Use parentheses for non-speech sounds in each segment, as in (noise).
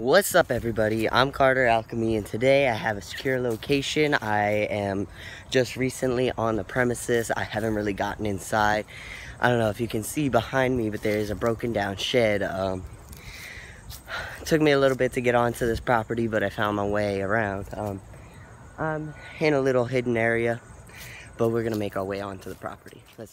What's up everybody? I'm Carter Alchemy and today I have a secure location. I am just recently on the premises. I haven't really gotten inside. I don't know if you can see behind me, but there is a broken down shed. Um, took me a little bit to get onto this property, but I found my way around. Um, I'm in a little hidden area, but we're gonna make our way onto the property. Let's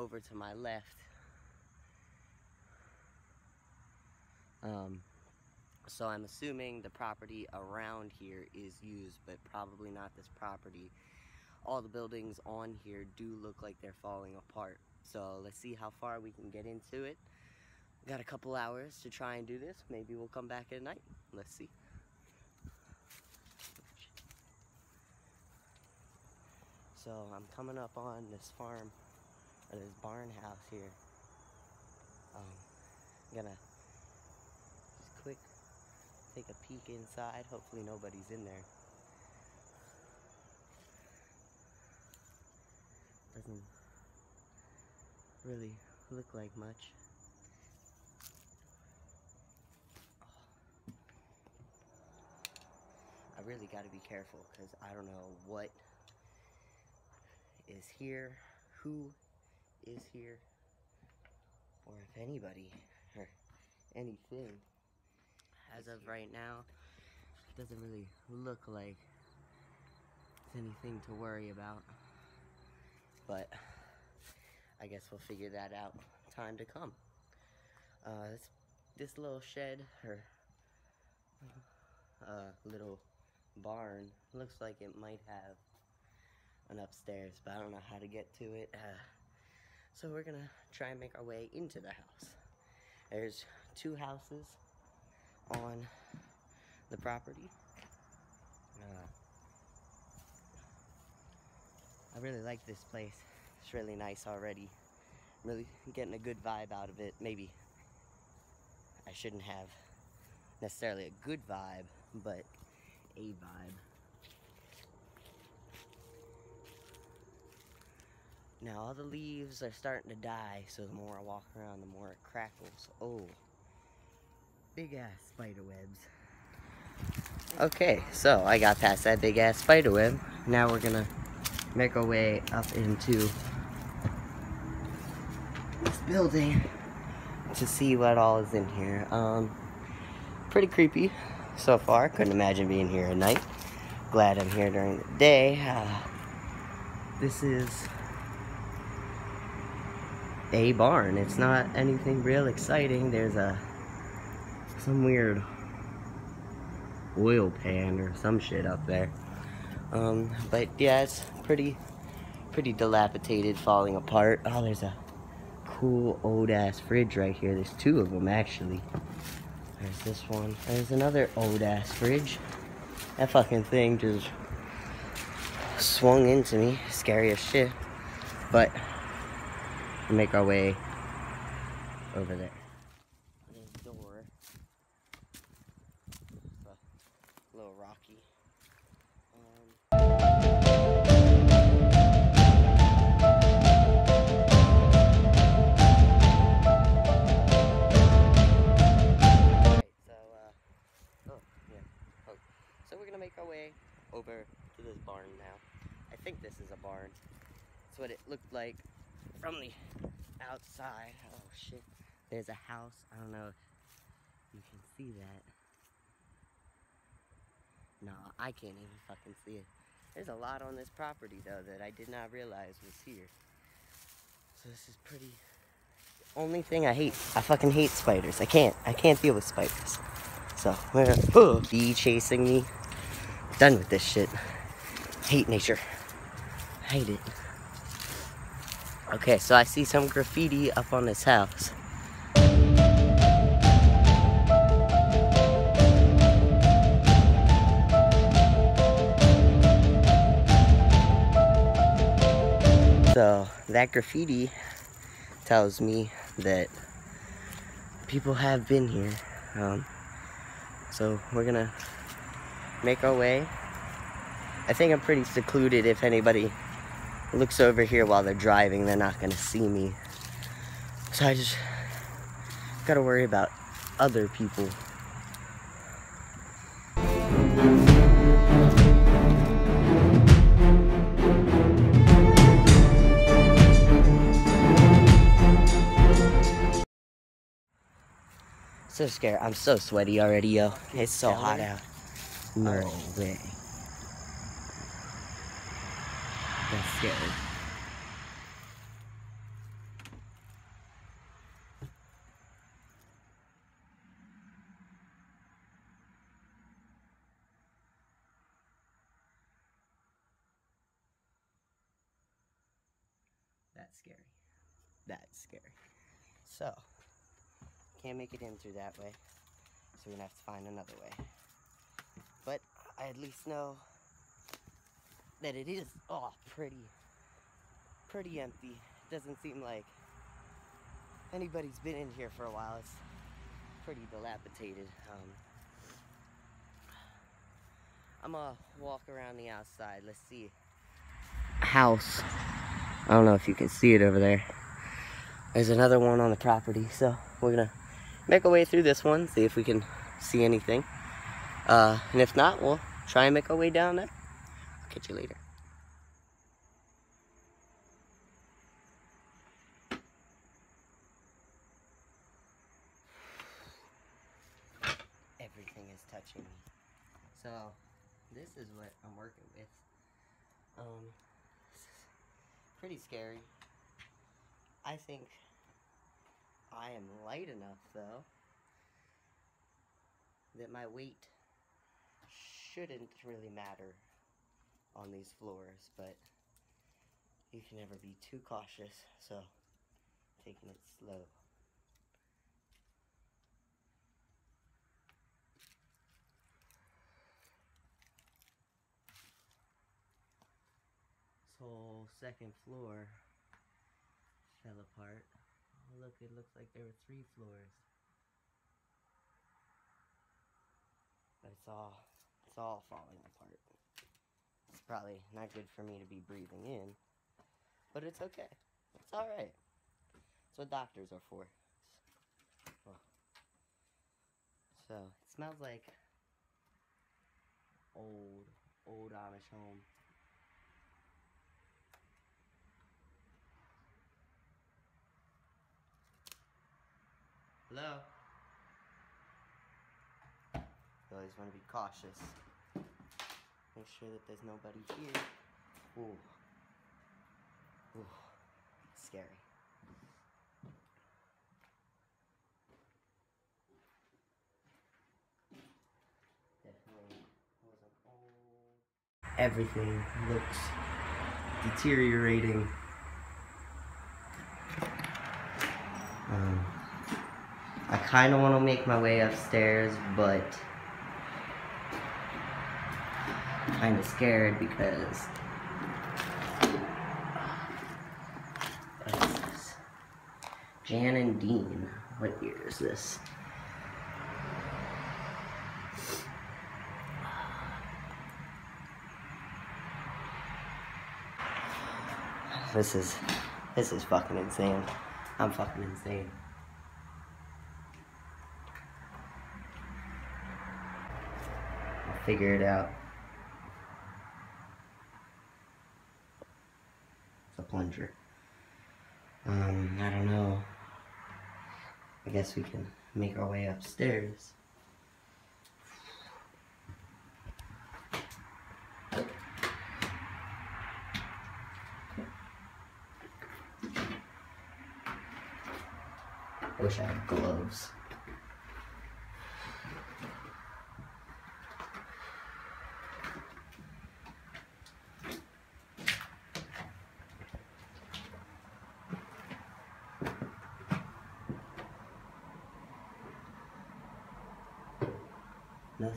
over to my left. Um, so I'm assuming the property around here is used, but probably not this property. All the buildings on here do look like they're falling apart. So let's see how far we can get into it. Got a couple hours to try and do this. Maybe we'll come back at night. Let's see. So I'm coming up on this farm, this barn house here. Um, I'm gonna just quick take a peek inside. Hopefully nobody's in there. Doesn't really look like much. I really got to be careful because I don't know what is here, who is here, or if anybody or anything. As of right now, it doesn't really look like it's anything to worry about. But I guess we'll figure that out time to come. Uh, this, this little shed or uh, little barn looks like it might have an upstairs, but I don't know how to get to it. Uh, so we're gonna try and make our way into the house. There's two houses on the property. Uh, I really like this place. It's really nice already. I'm really getting a good vibe out of it. Maybe I shouldn't have necessarily a good vibe, but a vibe. Now all the leaves are starting to die, so the more I walk around, the more it crackles. Oh, big ass spider webs. Okay, so I got past that big ass spider web. Now we're gonna make our way up into this building to see what all is in here. Um, pretty creepy so far. Couldn't imagine being here at night. Glad I'm here during the day. Uh, this is a barn. It's not anything real exciting. There's a some weird oil pan or some shit up there. Um, but yeah, it's pretty pretty dilapidated, falling apart. Oh, there's a cool old ass fridge right here. There's two of them actually. There's this one. There's another old ass fridge. That fucking thing just swung into me. Scary as shit. But make our way over there. There's a door. It's a little rocky. So we're gonna make our way over to this barn now. I think this is a barn. That's what it looked like from the outside. Oh shit. There's a house. I don't know if you can see that. No, I can't even fucking see it. There's a lot on this property though that I did not realize was here. So this is pretty only thing I hate. I fucking hate spiders. I can't. I can't deal with spiders. So we're oh, bee chasing me. Done with this shit. Hate nature. Hate it. Okay, so I see some graffiti up on his house. So that graffiti tells me that people have been here. Um, so we're gonna make our way. I think I'm pretty secluded if anybody looks over here while they're driving, they're not gonna see me. So I just gotta worry about other people. So scared. I'm so sweaty already, yo. It's so hot out. No way. That's scary. That's scary. That's scary. So, can't make it in through that way. So we're gonna have to find another way. But I at least know that it is oh pretty pretty empty. Doesn't seem like anybody's been in here for a while. It's pretty dilapidated. Um, I'm gonna walk around the outside. Let's see. House. I don't know if you can see it over there. There's another one on the property, so we're gonna make our way through this one, see if we can see anything. Uh, and if not, we'll try and make our way down there. Catch you later. Everything is touching me. So, this is what I'm working with. Um, (laughs) pretty scary. I think I am light enough, though, that my weight shouldn't really matter on these floors, but you can never be too cautious, so taking it slow. This whole second floor fell apart. Look, it looks like there were three floors. But it's all, it's all falling apart. It's probably not good for me to be breathing in, but it's okay. It's alright. That's what doctors are for. So, it smells like old, old Amish home. Hello? You always want to be cautious. Make sure that there's nobody here. Ooh. Ooh. Scary. Everything looks deteriorating. Um, I kind of want to make my way upstairs, but kind of scared because? Jan and Dean. What year is this? This is this is fucking insane. I'm fucking insane. I'll figure it out. It's a plunger. Um, I don't know. I guess we can make our way upstairs. I wish I had gloves.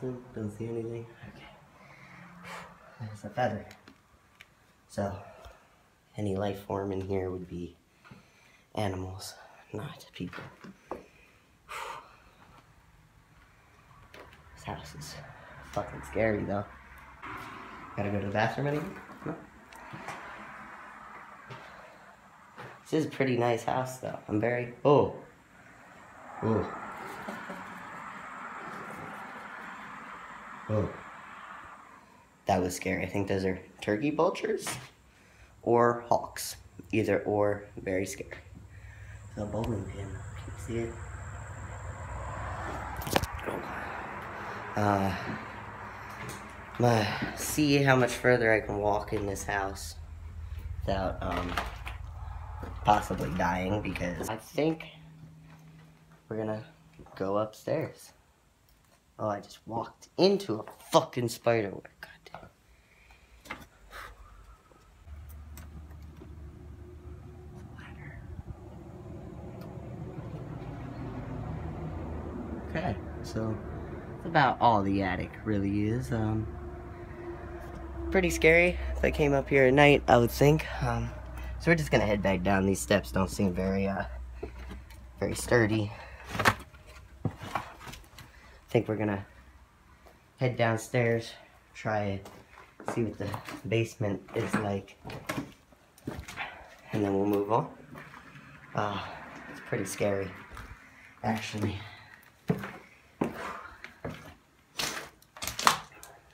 Don't see anything? Okay. There's a feather. So, any life form in here would be animals, not people. This house is fucking scary though. Gotta go to the bathroom anymore? No. This is a pretty nice house though. I'm very oh. Oh. Oh. That was scary. I think those are turkey vultures or hawks. Either or, very scary. The bowling pin. Can you see it? Uh, my, see how much further I can walk in this house without um, possibly dying because I think we're gonna go upstairs. Oh, I just walked into a fucking spider web. God damn. Okay, so that's about all the attic really is. Um, pretty scary if I came up here at night, I would think. Um, so we're just gonna head back down. These steps don't seem very, uh, very sturdy. I think we're gonna head downstairs, try it, see what the basement is like, and then we'll move on. Uh, it's pretty scary, actually.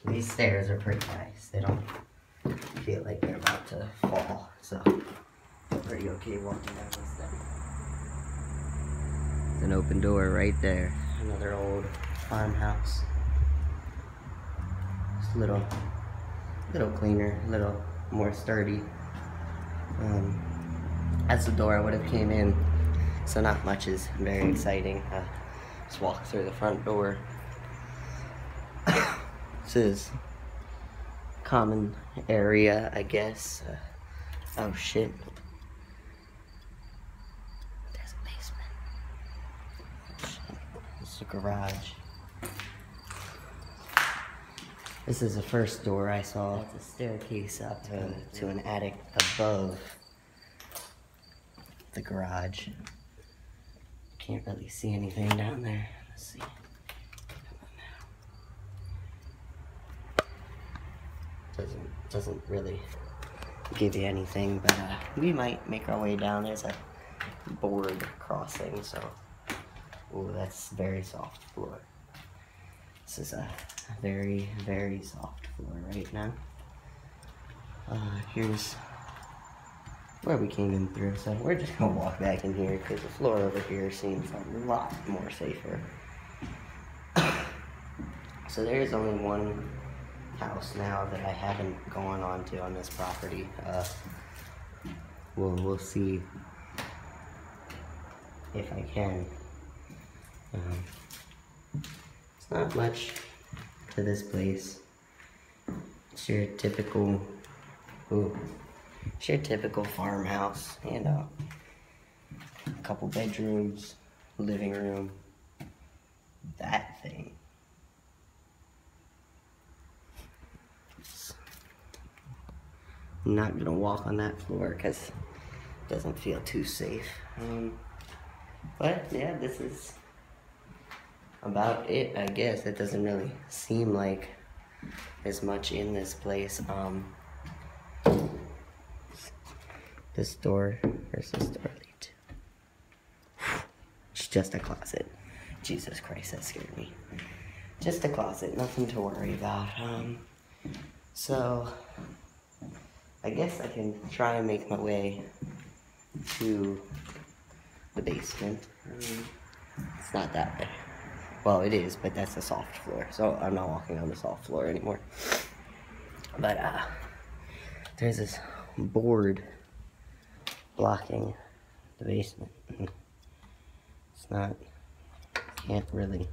These stairs are pretty nice. They don't feel like they're about to fall, so I'm pretty okay walking down these steps. There's an open door right there. Another old farmhouse. Just a little, little cleaner, a little more sturdy. Um, that's the door I would have came in, so not much is very exciting. Uh, just walk through the front door. (coughs) this is common area, I guess. Uh, oh shit. There's a basement. Shit. It's a garage. This is the first door I saw. It's a staircase up to, to an attic above the garage. Can't really see anything down there. Let's see. Doesn't doesn't really give you anything, but uh, we might make our way down. There's a board crossing, so oh, that's very soft floor. This is a very, very soft floor right now. Uh, here's where we came in through, so we're just gonna walk back in here because the floor over here seems a lot more safer. (coughs) so there's only one house now that I haven't gone on to on this property. Uh, we'll, we'll see if I can. Um, it's not much to this place. It's your typical, ooh, it's your typical farmhouse, you know. A couple bedrooms, living room, that thing. I'm not gonna walk on that floor because it doesn't feel too safe. Um, but yeah, this is about it, I guess. It doesn't really seem like there's much in this place. Um, this door, door lead? It's just a closet. Jesus Christ, that scared me. Just a closet, nothing to worry about. Um, so, I guess I can try and make my way to the basement. Um, it's not that bad. Well, it is, but that's a soft floor, so I'm not walking on the soft floor anymore. But, uh, there's this board blocking the basement. It's not, can't really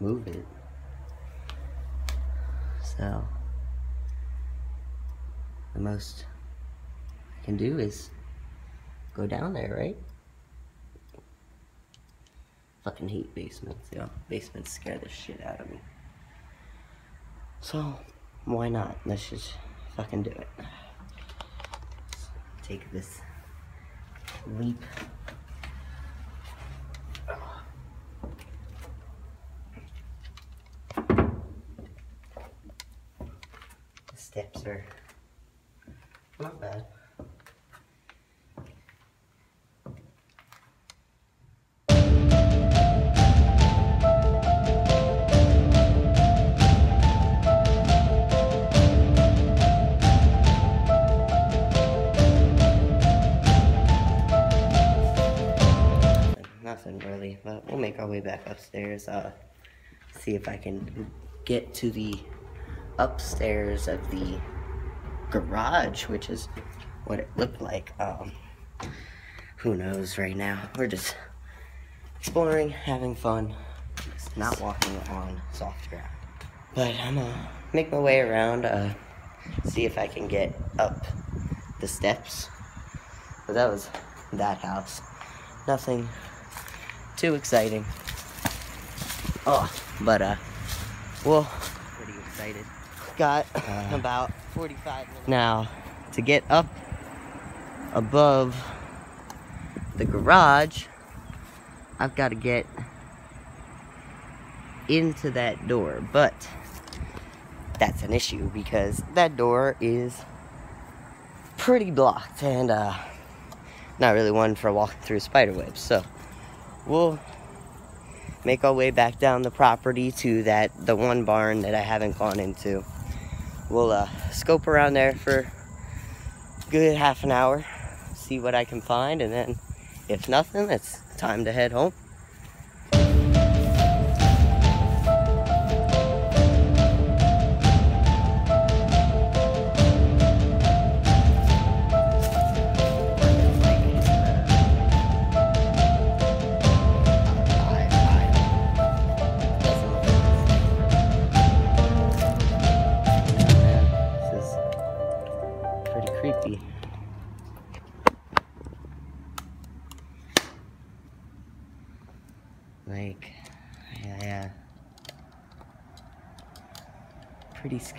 move it. So, the most I can do is go down there, right? Fucking hate basements, yo. Basements scare the shit out of me. So, why not? Let's just fucking do it. take this leap. The steps are not bad. Nothing really, but we'll make our way back upstairs. Uh, see if I can get to the upstairs of the garage, which is what it looked like. Um, who knows right now? We're just exploring, having fun, not walking on soft ground. But I'm gonna make my way around, uh, see if I can get up the steps. But that was that house. Nothing too exciting. Oh, but uh, well, pretty excited. Got uh, (laughs) about 45 minutes now to get up above the garage. I've got to get into that door, but that's an issue because that door is pretty blocked and uh, not really one for walking through spider webs. So we'll make our way back down the property to that the one barn that I haven't gone into. We'll uh, scope around there for good half an hour, see what I can find, and then if nothing, it's time to head home.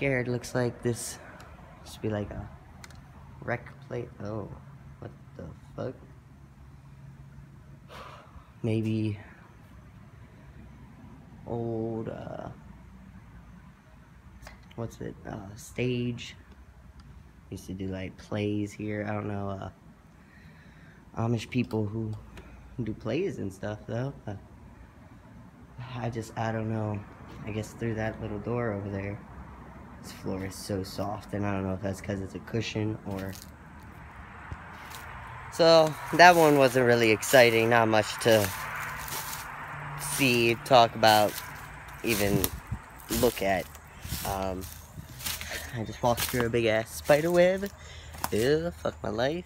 Scared. Looks like this should be like a wreck plate. Oh, what the fuck? Maybe old, uh, what's it, uh, stage. Used to do like plays here. I don't know, uh, Amish people who do plays and stuff though. I just, I don't know. I guess through that little door over there, this floor is so soft, and I don't know if that's because it's a cushion or. So that one wasn't really exciting. Not much to see, talk about, even look at. Um, I just walked through a big ass spider web. Ew, fuck my life.